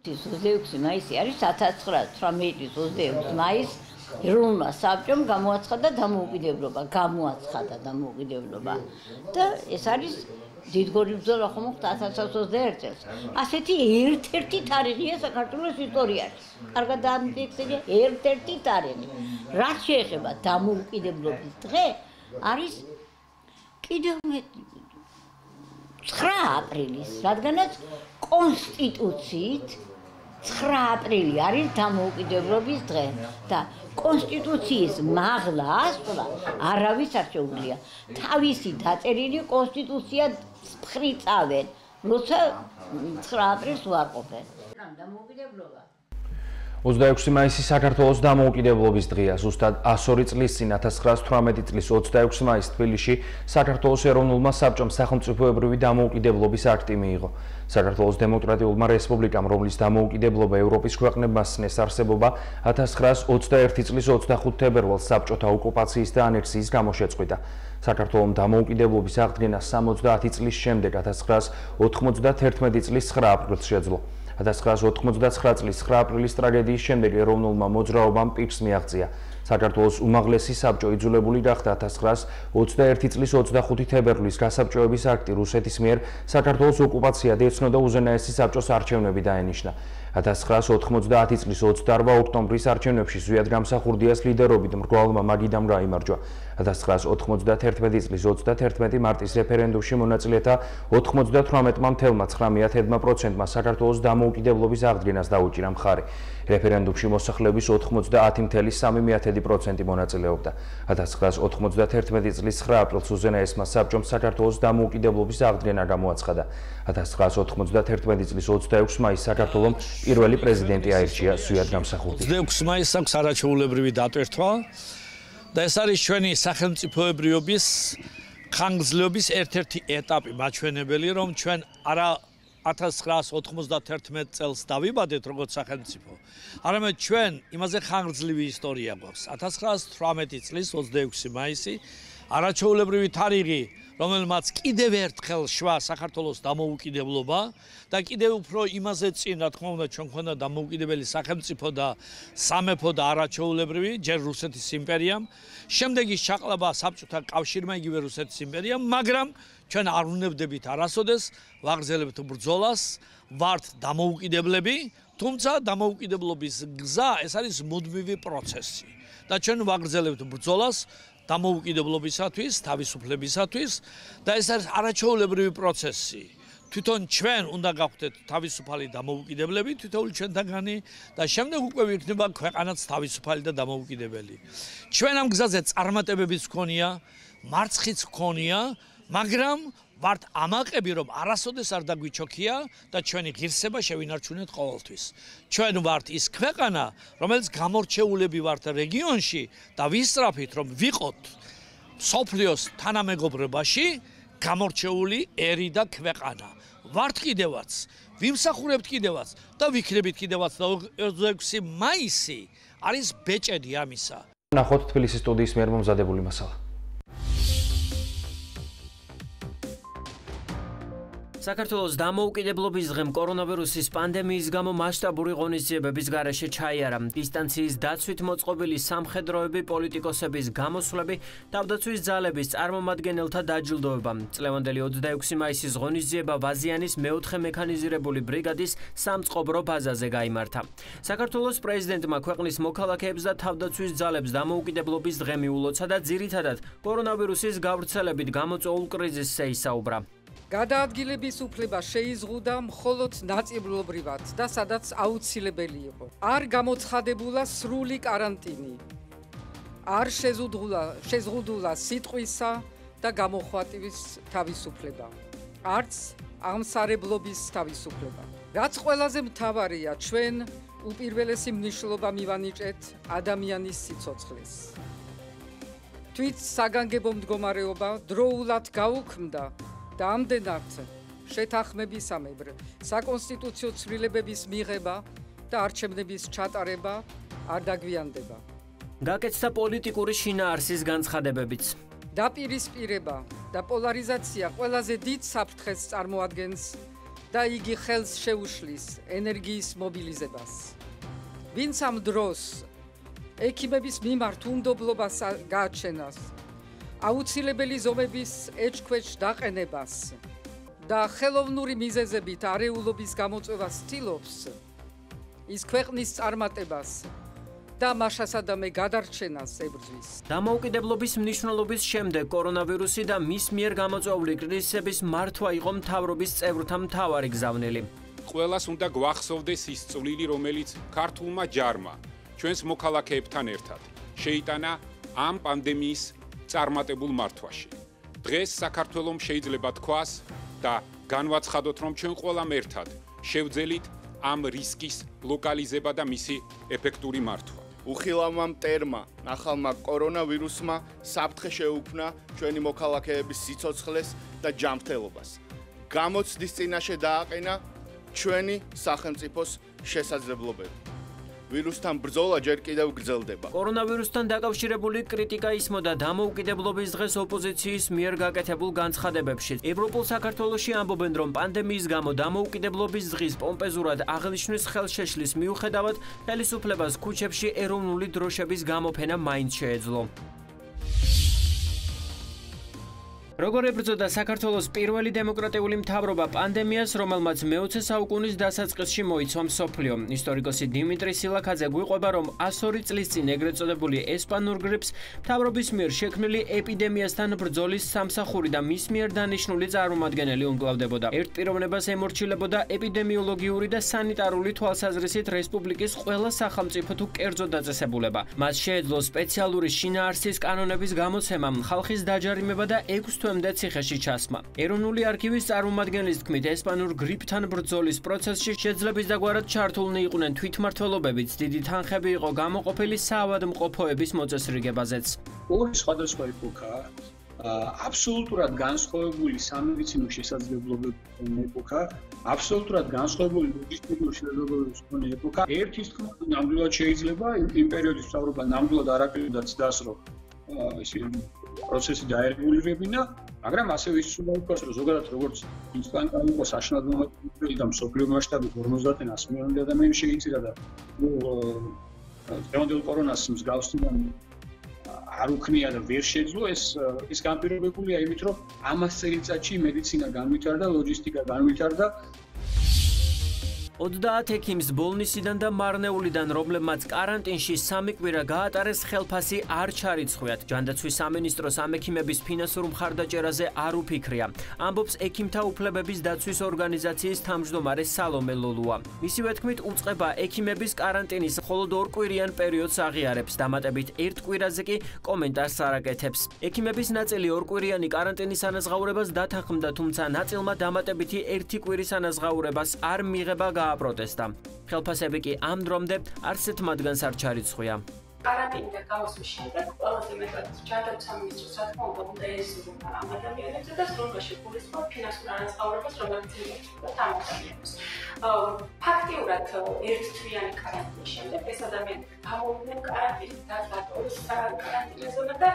26 მაისი არის 1918 26 მაისი ეროვნულმა საბჭომ გამოაცხადა დამოუკიდებლობა, გამოაცხადა დამოუკიდებლობა და ეს არის დიდგორი ბრძოლა ხომ 1921 წელს. ასეთი ერთ-ერთი თარიღია საქართველოს ისტორიაში. კარგად დაამტკიცე, ერთ-ერთი თარიღი. რაც შეეხება დამოუკიდებლობის დღე, არის კიდევ 9 აპრილის, რადგანაც კონსტიტუციით 9 აპრილი არის დამოუკიდებლობის დღე და კონსტიტუციის მაღლა ასვლა არავის არ შეუძლია. თავისი დაწერილი კონსტიტუცია ფხრიწავენ, როცა 9 აპრილს ვარყოფენ. დამოუკიდებლობა 26 მაისი საქართველოს დამოუკიდებლობის დღეა. ზუსტად 102 წლის წინ 1918 წლის 26 მაისს თბილისში საქართველოს ეროვნულმა საბჭომ სახელმწიფოებრივი დამოუკიდებლობის აქტი მიიღო. საქართველოს დემოკრატიულმა რესპუბლიკამ, რომლის დამოუკიდებლობა ევროპის ქვეყნებმა სცნეს არსებობა 1921 წლის 25 თებერვალს საბჭოთა ოკუპაციის და ანექსიის გამო შეწყვიტა. საქართველოს დამოუკიდებლობის აღდგენა 70 წლის შემდეგ 1991 წლის 9 აპრილს შეძლო. 1989 წლის 9 აპრილის ტრაგედიის შემდეგ ეროვნულმა მოძრაობამ პირს მიაღწია. საქართველოს უმაღლესი საბჭო იძულებული გახდა 1921 წლის 25 თებერვლის გასაბჭოების აქტი რუსეთის მიერ საქართველოს ოკუპაცია დეცნო და უზენაესი საბჭოს არჩევნები დაენიშნა. 1990 წლის 28 ოქტომბრის არჩევნებში ზვიად გამსახურდიას ლიდერობით მრგვალმა მაგიდამ გაიმარჯვა. 1991 წლის 31 მარტის რეფერენდუმში მონაწილეთა 98.9%-მა საქართველოს დამოუკიდებლობის აღდგენას დაუჭირა მხარი. რეფერენდუმში მოსახლეობის 90.3%-ი მონაწილეობდა. 1991 წლის 9 აპრილს უზენაესმა საბჭომ საქართველოს დამოუკიდებლობის აღდგენა გამოაცხადა. 1991 წლის 26 მაისს საქართველოს პირველი პრეზიდენტი აირჩია სვიად გამსახურდი. 26 მაისს აქვს არაჩვეულებრივი დატვირთვა. და ეს არის ჩვენი სახელმწიფოებრიობის ხანგრძლივობის ერთ-ერთი ეტაპი მაჩვენებელი, რომ ჩვენ არა 1991 წელს დავიბადეთ როგორც სახელმწიფო. არამედ ჩვენ იმაზე ხანგრძლივი ისტორია გვაქვს. 1918 წლის 26 მაისი არაჩვეულებრივი თარიღი რომელმაც კიდევ ერთხელ შვა საქართველოს დამოუკიდებლობა და კიდევ უფრო იმაზე წინ რა თქმა უნდა ჩვენ ხონდა დამოუკიდებელი სახელმწიფო და სამეფო და არაჩვეულებრივი ჯერ რუსეთის იმპერიამ. შემდეგი შაყლაბა საბჭოთა კავშირმა იგივე რუსეთის იმპერიამ მაგრამ ჩვენ არ უნებდებით არასოდეს ვაგრძელებთ ბრძოლას ვართ დამოუკიდებლები თუმცა დამოუკიდებლობის გზა ეს არის მუდმივი პროცესი. და ჩვენ ვაგრძელებთ ბრძოლას დამოუკიდებლობისათვის, თავისუფლებისათვის და ეს არის არაჩვეულებრივი პროცესი. თვითონ ჩვენ უნდა გავხდეთ თავისუფალი დამოუკიდებლები, თითოეული ჩვენთაგანი და შემდეგ უკვე ვიქნება ქვეყანაც თავისუფალი და დამოუკიდებელი. ჩვენ ამ გზაზე წარმატებებიც გქონია, მარცხიც გქონია, მაგრამ ვართ ამაყები რომ არასოდეს არ დაგვიჩოქია და ჩვენი ღირსება შევინარჩუნეთ ყოველთვის. ჩვენ ვართ ის ქვეყანა, რომელიც გამორჩეულები ვართ რეგიონში და ვისწრაფით რომ ვიყოთ სოფლიოს თანამეგობრებაში გამორჩეული ერი და ქვეყანა. ვართ კიდევაც, ვიმსახურებთ კიდევაც და ვიქნებით კიდევაც და 26 მაისი არის ბეჭედი ამისა. ნახოთ თბილისის სტუდიის მიერ მომზადებული მასალა. საქართველოს დამოუკიდებლობის დღემ კორონავირუსის პანდემიის გამო მასშტაბური ღონისძიებების გარეშე ჩაიარა დისტანციის დაცვით მოწყობილი სამხედროები, პოლიტიკოსების გამოსვლები, თავდაცვის ძალების წარმომადგენელთა დაჯილდოება. წლევანდელი 26 მაისის ღონისძიება ვაზიანის მეოთხე მექანიზირებული ბრიგადის სამწყობრო ბაზაზე გამართა. საქართველოს პრეზიდენტმა ქვეყნის მოქალაქეებს და თავდაცვის ძალებს დამოუკიდებლობის დღე მიულოცა და ძირითადად კორონავირუსის გავრცელებით გამოწვეულ კრიზისზე ისაუბრა. გადაადგილების უფლება შეიზღუდა მხოლოდ ნაწილობრივად და სადაც აუცილებელი იყო. არ გამოცხადებულა სრული каранტინი. არ შეზღუდულა, შეზღუდულა სიტყვისა და გამოხვატვის თავისუფლება. არც აღმსარებლობის თავისუფლება. რაც ყველაზე მთავარია, ჩვენ უპირველესი მნიშვნელობა მივანიჭეთ ადამიანის სიცოცხლეს. თვით საგანგებო მდგომარეობა დროულად გაუქმდა და ამდენად შეთანხმებისამებრ საკონსტიტუციო ცვლილებების მიღება და არჩევნების ჩატარება არ დაგვიანდება. გაკეთდა პოლიტიკური შინაარსის განცხადებებიც. დაპირისპირება და პოლარიზაცია ყველაზე დიდ საფრთხეს წარმოადგენს და იგი ხელს შეუშლის ენერგიის მობილიზებას. ვინც ამ დროს ექიმების მიმართ უნდობლობას გააჩენას აუცილებელი ზომების ეჭქვეშ დაყენებას და ხელოვნური მიზეზებით არეულობის გამოწვევას ცდილობს ის ქვეყნის წარმატებას და მასშტაბამდე გადარჩენას ებრძვის. დამოუკიდებლობის მნიშვნელობის შემდეგ კორონავირუსი და მის მიერ გამოწვეული კრიზისების მართვა იყო მთავრობის წევრთა მთავარი გზავნილი. ყველას უნდა გვახსოვდეს ის წვლილი, რომელიც ქართულმა ჯარმა ჩვენს მოქალაქეებთან ერთად შეიტანა ამ პანდემიის წარმატებულ მართვაში. დღეს საქართველოს შეიძლება თქვას და განვაცხადოთ, რომ ჩვენ ყველამ ერთად შევძელით ამ რისკის ლოკალიზება და მისი ეფექტური მართვა. უხილავმა მტერმა, ახალმა კორონავირუსმა საფრთხე შეუქმნა ჩვენი მოქალაქეების სიცოცხლეს და ჯანმრთელობას. გამოცდის წინაშე დააყენა ჩვენი სახელმწიფოს შესაძლებლობები. ვირუსთან ბრძოლა ჯერ კიდევ გრძელდება. კორონავირუსთან დაკავშირებული კრიტიკა ისმოდა დამოუკიდებლობის დღეს ოპოზიციის მიერ გაკეთებულ განცხადებებში. ევროპულ საქართველოსში ამბობენ, რომ პანდემიის გამო დამოუკიდებლობის დღის პომპეზურად აღნიშნვის ხელშეშლის მიუხედავად, ხელისუფლებას ქუჩებში ეროვნული დროშების გამოფენა მაინც შეეძლო. როგორ ებრძოდა საქართველოს პირველი დემოკრატიული მთავრობა პანდემიას, რომელმაც მე-20 საუკუნის დასაწყისში მოიცვა მსოფლიო. ისტორიკოსი დიმიტრი სილაკაძე გვიყვება, რომ 102 წლის წინ ეგრეთ წოდებული ესპანურ გრიპს მთავრობის მიერ შექმნილი ეპიდემიასთან ბრძოლის სამსახური და მის მიერ დანიშნული წარმომადგენელი უმკლავდებოდა. ერთ პიროვნებას ემორჩილებოდა ეპიდემიოლოგიური და სანიტარული თვალსაზრისით რესპუბლიკის ყველა სახელმწიფო თუ კერძო დაწესებულება. მას შეეძლო სპეციალური შინაარსის კანონების გამოცემა, ხალხის დაჯარიმება და 6 თვემდე ციხეში ჩასმა. ეროვნული არქივის წარმომადგენლის თქმით, ესპანურ გრიპთან ბრძოლის პროცესში შეძლების დაგვარად ჩართულნი იყვნენ თვითმართველობებიც, დიდი თანხები იყო გამოყოფილი საავადმყოფოების მოწესრიგებაზეც. ორი სხვადასხვა ეპოქა აბსოლუტურად განსხვავებული სამედიცინო შესაძლებლობების ეპოქა, აბსოლუტურად განსხვავებული ლოგისტიკური შესაძლებლობების ეპოქა. ერთის თქმა ნამდვილად შეიძლება იმ პერიოდის სწავლება ნამდვილად არაკლიდაც დასრო. ისე პროცესი დაერეგულირებინა, მაგრამ ასევე ისწულა უკვე რომ ზოგადად როგორც ინსტანტი იყო საშინაო მომენტი და მსოფლიო მასშტაბით 50-დან 100 მილიონი ადამიანი შეიწირა და ნუ დემონდელ კორონას მსგავსთან არ უქმნია და ვერ შეძლო ეს ის განპირობებულია იმით რომ ამას წელიწადში მედიცინა განვითარდა, ლოჯისტიკა განვითარდა 30 ექიმს ბოლნისიდან და მარნეულიდან, რომლებმაც каранტინში სამი კვირა გაატარეს, ხელფასი არ ჩარიცხვიათ. ჯანდაცვის სამინისტრო სამექიმების ფინანსურ მხარდაჭერაზე არ უფიქრია. ამბობს ექიმთა უფლებების დაცვის ორგანიზაციის თავმჯდომარე სალომე ლოლუა. მისივე თქმით, უწყება ექიმების каранტინის მხოლოდ ორკვირიან პერიოდს აღიარებს, დამატებით ერთ კვირაზე კი კომენტარს არაკეთებს. ექიმების ნაწილი ორკვირიანი каранტინის ანაზღაურებას დათანხმდა, თუმცა ნაწილმა დამატებითი ერთი კვირის ანაზღაურებას არ მიიღება გააპროტესტა. ხელფასები კი ამ დრომდე არცეთ მათგანს არ ჩარიცხვია. კარანტინიდან გავოსვლის შემდეგ ყველაზე მეტად ჯანდაცვის რა თქმა უნდა უნდა ესურება ამ ადამიანებს და ზრუნვაში გულისხმობ ფინანსურ ანაზღაურებას, რომელიც მიიწვევს ამ ადამიანებს. ფაქტიურად ერთთვიანი კარანტინის შემდეგ ეს ადამიანები გამოვიდნენ კარანტინის დატოვეს კარანტინის ზონა და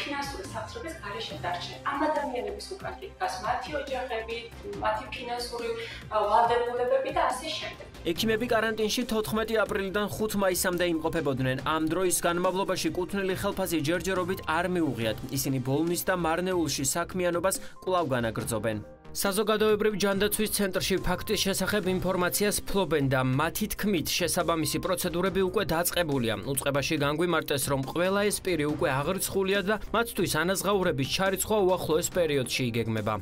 ფინანსური საფრთხების გარეშე დარჩნენ. ამ ადამიანების უკან დგას მათი ოჯახები, მათი ფინანსური ვალდებულებები და ასე შემდეგ. ექიმები კარანტინში 14 აპრილიდან 5 მაისამდე იმყოფებოდნენ. ამ დროის განმავლობაში კუთვნილი ხელფასი ჯერჯერობით არ მიუღიათ. ისინი ბოლნის და მარნეულში საქმიანობას კვლავ განაგრძობენ. საზოგადოებრივი ჯანდაცვის ცენტრში ფაქტის შესახებ ინფორმაციას ფლობენ და მათი თქმით შესაბამისი პროცედურები უკვე დაწყებულია. უწყებაში განგვიმარტეს, რომ ყველა ეს პირი უკვე აღრიცხულია და მათთვის ანაზღაურების ჩარიცხვა უახლოეს პერიოდში იგეგმება.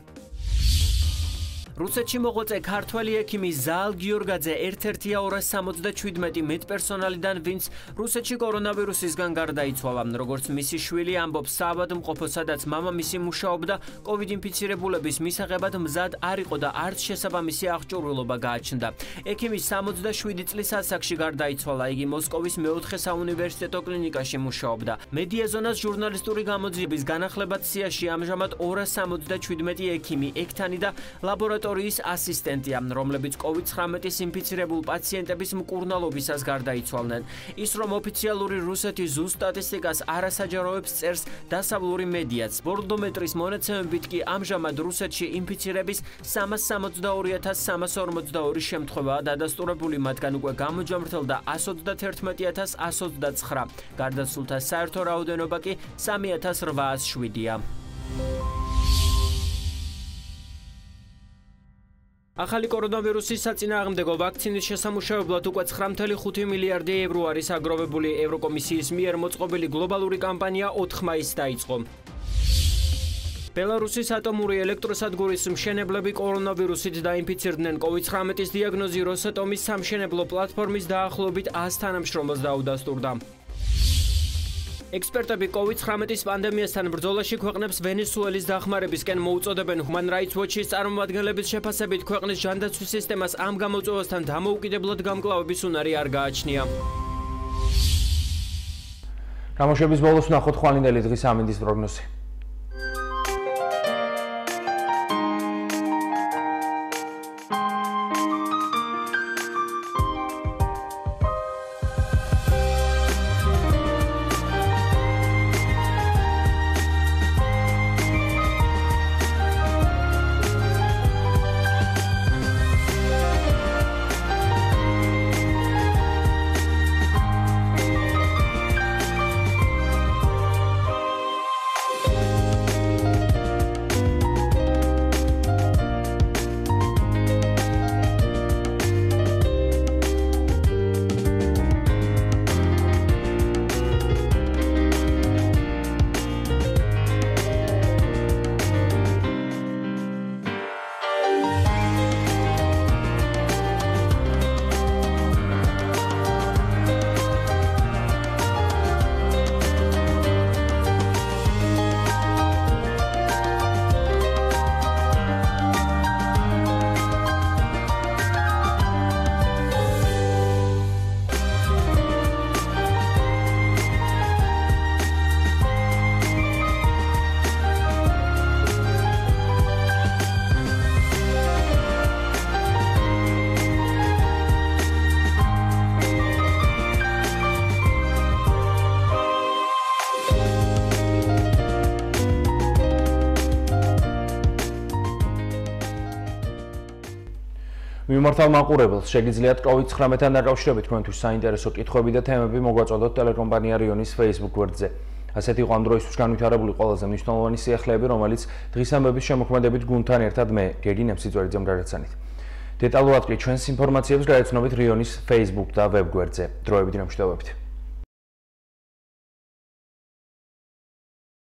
რუსეთში მოღვაწე ქართველი ექიმი ზალ გიორგაძე ერთ-ერთია 277 მედპერსონალიდან, ვინც რუსეთში კორონავირუსისგან გარდაიცვალა. როგორც მისი შვილი ამბობს, საავადმყოფო, სადაც მამამისი მუშაობდა, COVID ინფიცირებულების მისაღებად მზად არ იყო და არც შესაბამისი აღჭურვილობა გააჩნდა. ექიმი 67 წლის ასაკში გარდაიცვალა. იგი მოსკოვის მეოთხე საუნივერსიტეტო კლინიკაში მუშაობდა. მედიაზონას ჟურნალისტური გამოძიების განახლებად სიაში ამჟამად 277 ექიმი, ექთანი და ლაბორატორიული ლაბორატორიის ასისტენტია, რომლებიც COVID-19-ის ინფიცირებულ პაციენტების მკურნალობისას გარდაიცვალნენ. ის რომ ოფიციალური რუსეთის ზუ სტატისტიკას არასაჯაროებს წერს დასავლური მედიაც. ბორდომეტრის მონაცემებით კი ამჟამად რუსეთში ინფიცირების 362342 შემთხვევაა დადასტურებული, მათგან უკვე გამოჯამრთელდა 121129. გარდაცვლთა საერთო რაოდენობა კი 3807-ია. ახალი კორონავირუსის საწინააღმდეგო ვაქცინის შესამუშავებლად უკვე 9.5 მილიარდი ევრო არის აგროვებული ევროკომისიის მიერ მოწყობილი გლობალური კამპანია 4 მაისს დაიწყო. ბელარუსის ატომური ელექტროსადგურის მშენებლები კორონავირუსით დაინფიცირდნენ COVID-19-ის დიაგნოზი როსატომის სამშენებლო პლატფორმის დაახლოებით 100 თანამშრომელს დაუდასტურდა. ექსპერტები COVID-19-ის პანდემიასთან ბრძოლაში ქვეყნებს ვენესუელის დახმარებისკენ მოუწოდებენ. Human Rights Watch-ის წარმომადგენლების შეფასებით, ქვეყნის ჯანდაცვის სისტემას ამ გამოწვევასთან დამოუკიდებლად გამკლავების უნარი არ გააჩნია. გამოშვების ბოლოს ნახოთ ხვალინდელი დღის ამინდის პროგნოზი. მიმართალ მაყურებელს შეგიძლიათ COVID-19-თან დაკავშირებით თქვენთვის საინტერესო კითხვები და თემები მოგვაწოდოთ ტელეკომპანია რიონის Facebook გვერდზე. ასეთი იყო ამ დროისთვის განვითარებული ყველაზე მნიშვნელოვანი სიახლეები, რომელიც დღის ამბების შემოქმედებით გუნდთან ერთად მე, გეგი ნემსიწვერიძემ გადაცანით. დეტალურად კი ჩვენს ინფორმაციებს გაეცნობით რიონის Facebook და web გვერდზე. დროებით ნამშვიდობებით.